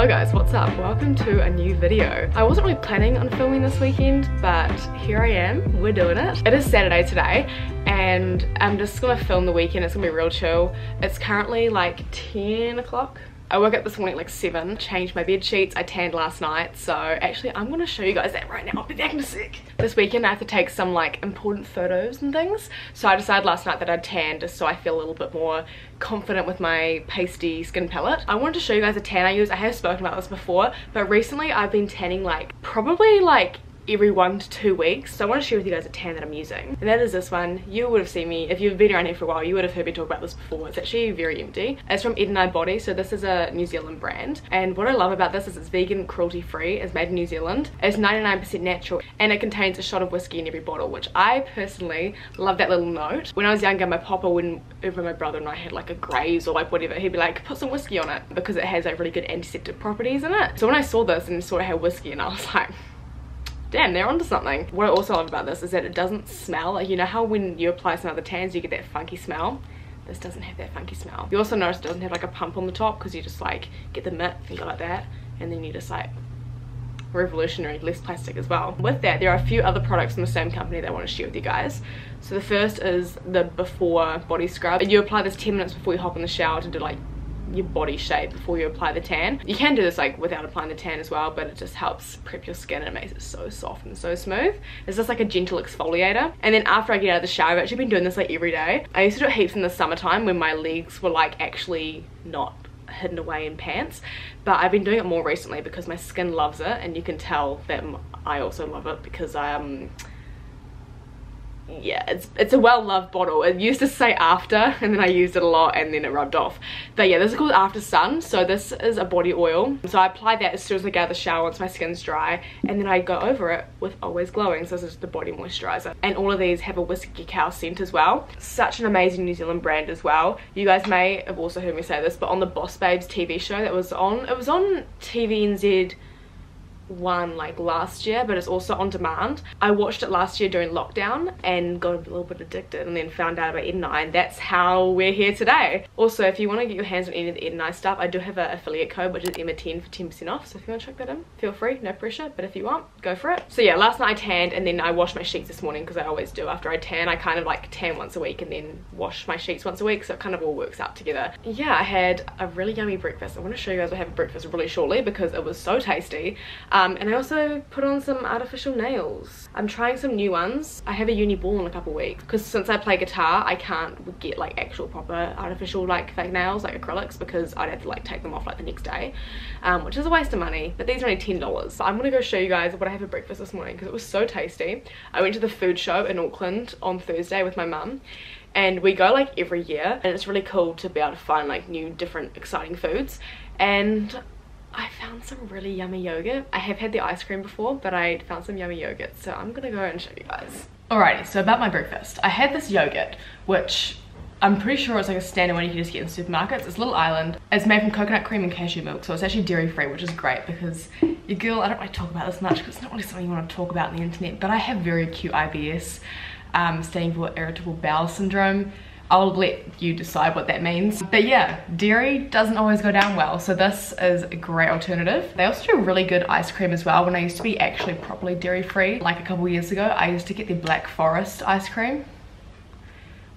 Hello guys, what's up? Welcome to a new video. I wasn't really planning on filming this weekend, but here I am, we're doing it. It is Saturday today, and I'm just gonna film the weekend, it's gonna be real chill. It's currently like 10 o'clock, I woke up this morning at like 7, changed my bed sheets, I tanned last night, so actually I'm gonna show you guys that right now, I'll be back in a sec. This weekend I have to take some like important photos and things, so I decided last night that I'd tan just so I feel a little bit more confident with my pasty skin palette. I wanted to show you guys a tan I use, I have spoken about this before, but recently I've been tanning like, probably like every one to two weeks. So I want to share with you guys a tan that I'm using. And that is this one. You would have seen me if you've been around here for a while you would have heard me talk about this before. It's actually very empty. It's from edni Body. So this is a New Zealand brand. And what I love about this is it's vegan cruelty free it's made in New Zealand. It's 99% natural. And it contains a shot of whiskey in every bottle which I personally love that little note. When I was younger my papa whenever my brother and I had like a graze or like whatever he'd be like put some whiskey on it because it has like really good antiseptic properties in it. So when I saw this and saw it had whiskey and I was like damn they're onto something. What i also love about this is that it doesn't smell. Like you know how when you apply some other tans you get that funky smell? This doesn't have that funky smell. You also notice it doesn't have like a pump on the top because you just like get the mitt and go like that. And then you just like revolutionary less plastic as well. With that there are a few other products from the same company that i want to share with you guys. So the first is the before body scrub. And you apply this 10 minutes before you hop in the shower to do like your body shape before you apply the tan. You can do this like without applying the tan as well, but it just helps prep your skin and it makes it so soft and so smooth. It's just like a gentle exfoliator. And then after I get out of the shower, I've actually been doing this like every day. I used to do it heaps in the summertime when my legs were like actually not hidden away in pants but I've been doing it more recently because my skin loves it and you can tell that I also love it because I um yeah it's it's a well-loved bottle. It used to say after and then i used it a lot and then it rubbed off. But yeah this is called after sun so this is a body oil. So i apply that as soon as i get out of the shower once my skin's dry and then i go over it with always glowing. So this is the body moisturizer. And all of these have a whiskey cow scent as well. Such an amazing new zealand brand as well. You guys may have also heard me say this but on the boss babes tv show that was on it was on tvnz one like last year but it's also on demand. I watched it last year during lockdown and got a little bit addicted and then found out about edni and that's how we're here today. Also if you want to get your hands on any of the edni stuff i do have an affiliate code which is emma10 for 10 percent off. So if you want to check that in feel free no pressure. But if you want go for it. So yeah last night i tanned and then i washed my sheets this morning because i always do. After i tan i kind of like tan once a week and then wash my sheets once a week. So it kind of all works out together. Yeah i had a really yummy breakfast. I want to show you guys what i have for breakfast really shortly because it was so tasty. um, um, and I also put on some artificial nails. I'm trying some new ones. I have a uni ball in a couple weeks because since I play guitar, I can't get like actual proper artificial like fake nails, like acrylics, because I'd have to like take them off like the next day, um, which is a waste of money. But these are only $10. So I'm gonna go show you guys what I have for breakfast this morning because it was so tasty. I went to the food show in Auckland on Thursday with my mum and we go like every year and it's really cool to be able to find like new different exciting foods and I found some really yummy yogurt. I have had the ice cream before, but I found some yummy yogurt, so I'm gonna go and show you guys. Alrighty, so about my breakfast. I had this yogurt, which I'm pretty sure it's like a standard one you can just get in supermarkets. It's Little Island. It's made from coconut cream and cashew milk, so it's actually dairy free, which is great because your girl, I don't really talk about this much because it's not really something you want to talk about on the internet, but I have very acute IBS, um, standing for irritable bowel syndrome. I'll let you decide what that means. But yeah, dairy doesn't always go down well, so this is a great alternative. They also do really good ice cream as well. When I used to be actually properly dairy free, like a couple years ago, I used to get the Black Forest ice cream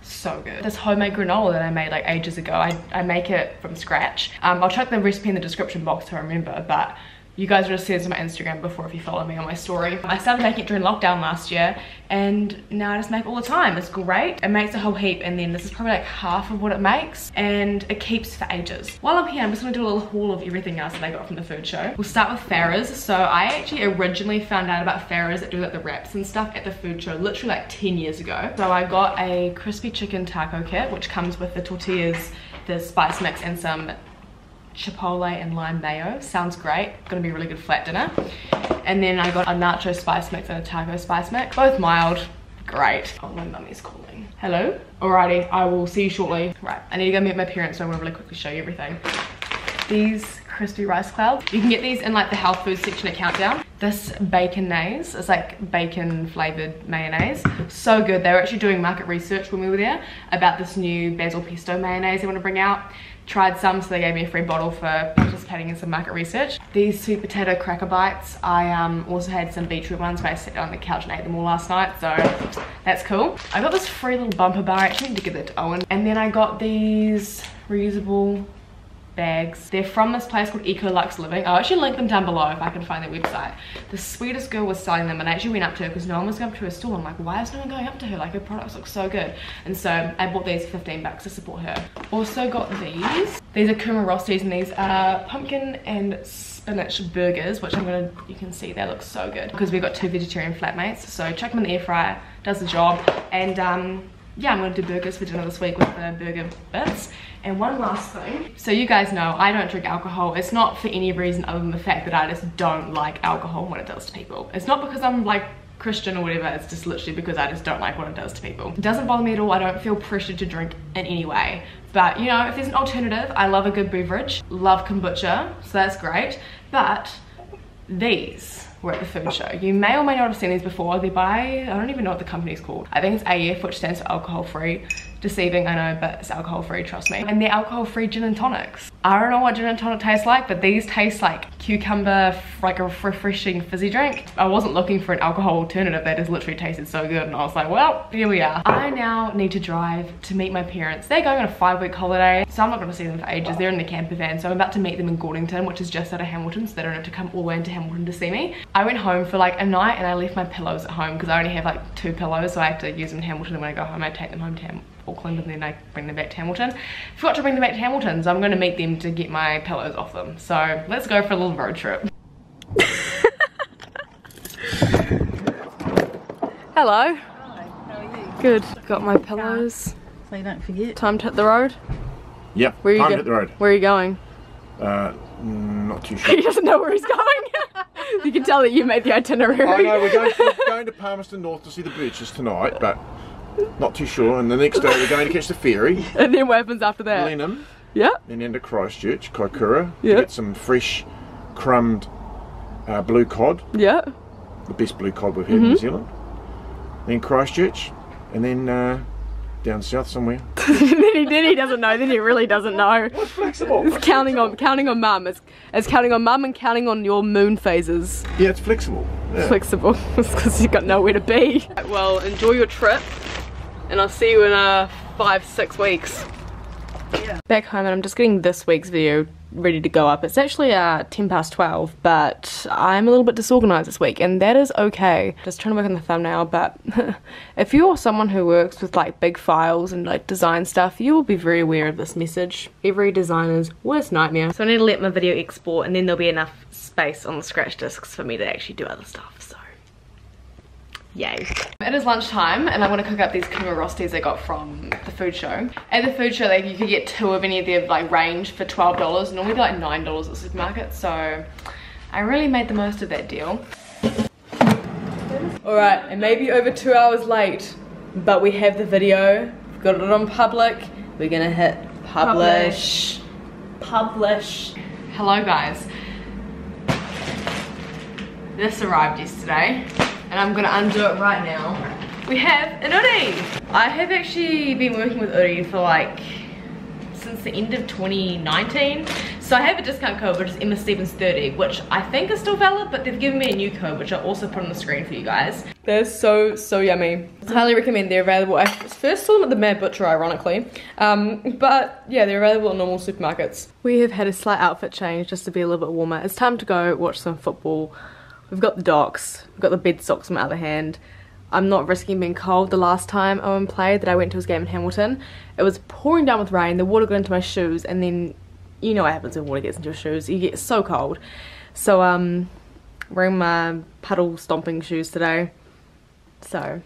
so good this homemade granola that i made like ages ago i, I make it from scratch um, i'll chuck the recipe in the description box to remember but you guys would have seen this on my Instagram before if you follow me on my story. I started making it during lockdown last year and now I just make all the time. It's great. It makes a whole heap and then this is probably like half of what it makes and it keeps for ages. While I'm here, I'm just gonna do a little haul of everything else that I got from the food show. We'll start with Farrah's. So I actually originally found out about Farrah's that do like the wraps and stuff at the food show literally like 10 years ago. So I got a crispy chicken taco kit which comes with the tortillas, the spice mix and some chipotle and lime mayo. Sounds great. Gonna be a really good flat dinner. And then I got a nacho spice mix and a taco spice mix. Both mild. Great. Oh, my mummy's calling. Hello? Alrighty, I will see you shortly. Right, I need to go meet my parents, so I want to really quickly show you everything. These crispy rice clouds. You can get these in like the health food section at Countdown. This baconaise is like bacon flavored mayonnaise. So good. They were actually doing market research when we were there about this new basil pesto mayonnaise they want to bring out tried some so they gave me a free bottle for participating in some market research these sweet potato cracker bites i um, also had some beetroot ones where i sat on the couch and ate them all last night so that's cool i got this free little bumper bar i actually need to give it to owen and then i got these reusable bags. They're from this place called Ecolux Living. I'll actually link them down below if I can find their website. The sweetest girl was selling them and I actually went up to her because no one was going up to her store. I'm like, why is no one going up to her? Like her products look so good. And so I bought these for 15 bucks to support her. Also got these. These are Kuma Rostis and these are pumpkin and spinach burgers, which I'm gonna, you can see they look so good because we've got two vegetarian flatmates. So chuck them in the air fryer, does the job. And um, yeah, I'm gonna do burgers for dinner this week with the burger bits. And one last thing. So you guys know I don't drink alcohol. It's not for any reason other than the fact that I just don't like alcohol when it does to people. It's not because I'm like Christian or whatever, it's just literally because I just don't like what it does to people. It doesn't bother me at all, I don't feel pressured to drink in any way. But you know, if there's an alternative, I love a good beverage, love kombucha, so that's great. But these were at the food show. You may or may not have seen these before. They're by, I don't even know what the company's called. I think it's AF, which stands for alcohol free. Deceiving, I know, but it's alcohol free, trust me. And they're alcohol free gin and tonics. I don't know what gin and tonic tastes like, but these taste like cucumber, like a refreshing fizzy drink. I wasn't looking for an alcohol alternative, that just literally tasted so good. And I was like, well, here we are. I now need to drive to meet my parents. They're going on a five week holiday, so I'm not gonna see them for ages. They're in the camper van, so I'm about to meet them in Gordonton, which is just out of Hamilton, so they don't have to come all the way into Hamilton to see me. I went home for like a night and I left my pillows at home because I only have like two pillows, so I have to use them in Hamilton and when I go home I take them home to Auckland and then I bring them back to Hamilton. Forgot to bring them back to Hamilton, so I'm gonna meet them to get my pillows off them. So let's go for a little road trip. Hello. Hi, how are you? Good. Got my pillows. So you don't forget. Time to hit the road. Yep, Where are you time to hit the road. Where are you going? Uh, mm, not too sure. He doesn't know where he's going. you can tell that you made the itinerary. I know we're going, to, we're going to Palmerston North to see the Birches tonight, but not too sure. And the next day we're going to catch the ferry, and then what happens after that? Blenheim, Yeah. then into Christchurch, Kaikoura, Yeah. to get some fresh, crumbed uh, blue cod, Yeah. the best blue cod we've had in Mm-hmm. New Zealand. Then Christchurch, and then uh, down south somewhere. then, he, then he doesn't know. Then he really doesn't know. It's flexible. It's counting on counting on mum. It's, it's counting on mum and counting on your moon phases. Yeah, it's flexible. Yeah. Flexible. because you've got nowhere to be. Well, enjoy your trip, and I'll see you in uh, five six weeks. Yeah. Back home, and I'm just getting this week's video ready to go up. It's actually uh, 10 past 12, but I'm a little bit disorganized this week, and that is okay. Just trying to work on the thumbnail, but if you're someone who works with like big files and like design stuff, you will be very aware of this message. Every designer's worst nightmare. So I need to let my video export, and then there'll be enough space on the scratch discs for me to actually do other stuff, so. Yay. It is lunchtime and I want to cook up these Kuma Rostis I got from food show. At the food show, like, you could get two of any of their like range for $12. Normally they're like $9 at supermarket, so I really made the most of that deal. Alright, and maybe over two hours late, but we have the video. We've got it on public. We're gonna hit publish. Publish. Hello guys. This arrived yesterday and I'm gonna undo it right now. We have an Oodie. I have actually been working with Oodie for like since the end of 2019. So I have a discount code which is Emma Stevens 30 which I think is still valid but they've given me a new code which I'll also put on the screen for you guys. They're so so yummy. Highly recommend they're available. I first saw them at the Mad Butcher ironically. Um, but yeah they're available at normal supermarkets. We have had a slight outfit change just to be a little bit warmer. It's time to go watch some football. We've got the docks, we've got the bed socks on my other hand. I'm not risking being cold. The last time Owen played that I went to his game in Hamilton, it was pouring down with rain, the water got into my shoes, and then you know what happens when water gets into your shoes. You get so cold. So um wearing my puddle stomping shoes today. So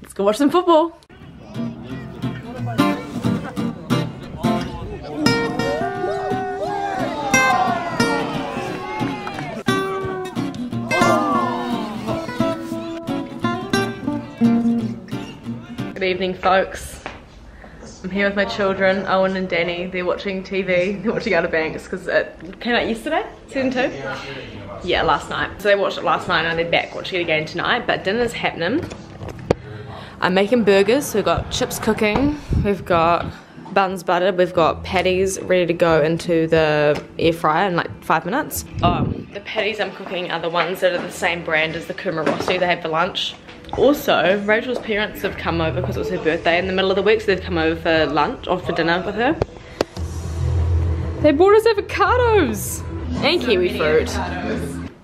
let's go watch some football. Evening folks. I'm here with my children, Owen and Danny. They're watching TV. They're watching Outer Banks because it came out yesterday, season two. Yeah, last night. So they watched it last night and they're back watching it again tonight. But dinner's happening. I'm making burgers. So we've got chips cooking. We've got buns buttered. We've got patties ready to go into the air fryer in like five minutes. Oh, the patties I'm cooking are the ones that are the same brand as the Kuma Rossi they had for lunch. Also, Rachel's parents have come over because it was her birthday in the middle of the week, so they've come over for lunch or for dinner with her. They brought us avocados and kiwi fruit.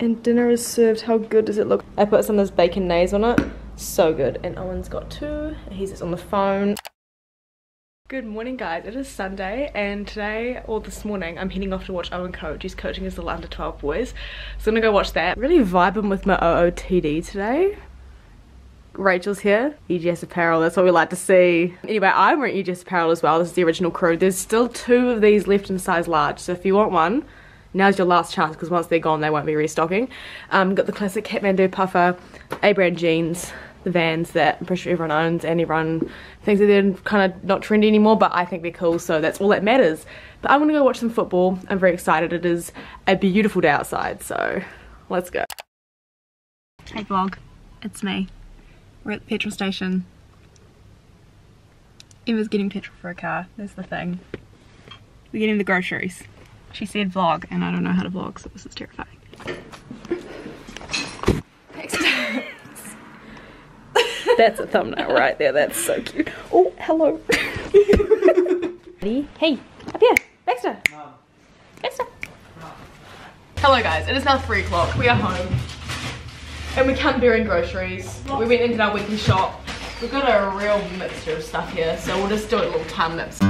And dinner is served. How good does it look? I put some of this baconaise on it. So good. And Owen's got two. He's just on the phone. Good morning guys, it is Sunday and today, or this morning, I'm heading off to watch Owen coach. He's coaching his little under 12 boys. So I'm gonna go watch that. Really vibing with my OOTD today. Rachel's here, EJS apparel, that's what we like to see. Anyway, I'm wearing EJS apparel as well, this is the original crew. There's still two of these left in size large, so if you want one, now's your last chance because once they're gone they won't be restocking. Um, got the classic Kathmandu puffer, A-brand jeans, the Vans that I'm pretty sure everyone owns and everyone thinks that they're kind of not trendy anymore but I think they're cool so that's all that matters. But I'm gonna go watch some football. I'm very excited. It is a beautiful day outside so let's go. Hey vlog, it's me. We're at the petrol station. Emma's getting petrol for a car. There's the thing. We're getting the groceries. She said vlog and I don't know how to vlog so this is terrifying. That's a thumbnail right there. That's so cute. Oh, hello. Ready? Hey, up here. Baxter. Baxter. Hello guys, it is now 3 o'clock. We are home. And we come bearing groceries. We went into our weekly shop. We've got a real mixture of stuff here, so we'll just do a little time lapse.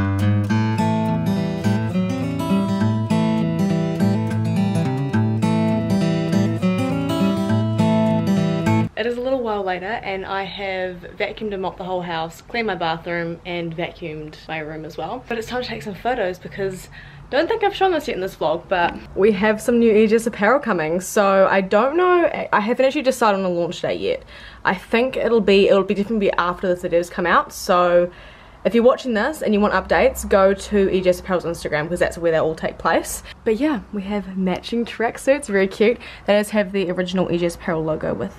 It is a little while later and I have vacuumed and mopped the whole house, cleaned my bathroom and vacuumed my room as well. But it's time to take some photos because I don't think I've shown this yet in this vlog, but we have some new EJS apparel coming. So I don't know, I haven't actually decided on a launch date yet. I think it'll be, it'll be definitely after this videos come out. So if you're watching this and you want updates, go to EJS Apparel's Instagram because that's where they all take place. But yeah, we have matching tracksuits, very cute. They just have the original EJS Apparel logo with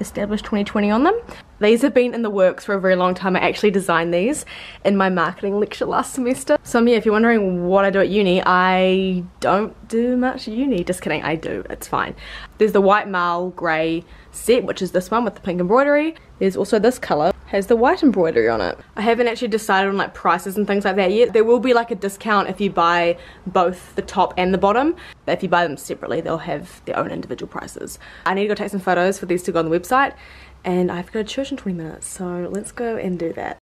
established 2020 on them. These have been in the works for a very long time. I actually designed these in my marketing lecture last semester. So yeah, if you're wondering what I do at uni, I don't do much uni. Just kidding, I do, it's fine. There's the white marl grey set, which is this one with the pink embroidery. There's also this colour, has the white embroidery on it. I haven't actually decided on like prices and things like that yet. There will be like a discount if you buy both the top and the bottom. But if you buy them separately, they'll have their own individual prices. I need to go take some photos for these to go on the website and I have to go to church in 20 minutes. So let's go and do that.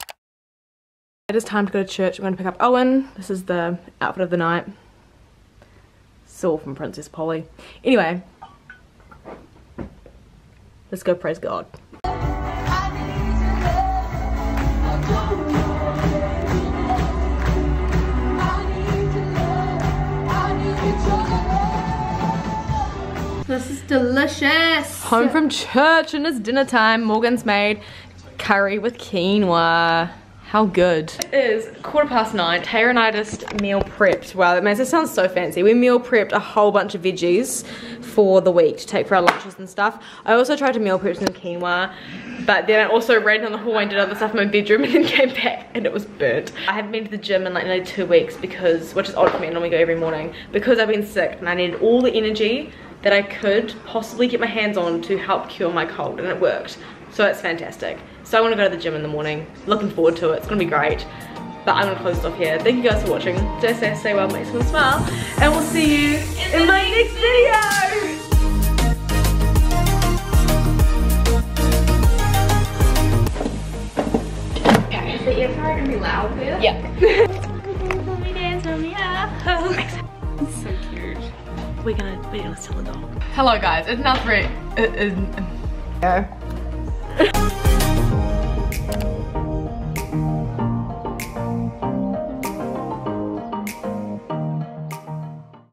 It is time to go to church. I'm going to pick up Owen. This is the outfit of the night. Saw from Princess Polly. Anyway, let's go praise God. Delicious. Home from church and it's dinner time. Morgan's made curry with quinoa. How good. It is quarter past nine. Taya and I just meal prepped. Wow, that makes it sound so fancy. We meal prepped a whole bunch of veggies for the week to take for our lunches and stuff. I also tried to meal prep some quinoa, but then I also ran down the hallway and did other stuff in my bedroom and then came back and it was burnt. I haven't been to the gym in like nearly two weeks because, which is odd for me, I normally go every morning, because I've been sick and I needed all the energy that I could possibly get my hands on to help cure my cold and it worked. So it's fantastic. So I want to go to the gym in the morning. Looking forward to it. It's going to be great. But I'm going to close it off here. Thank you guys for watching. Stay safe, stay well, make someone smile. And we'll see you in my next video. Okay. Is the air fryer can be loud there. We're gonna, we're gonna sell a dog. Hello guys, it's now three. It is.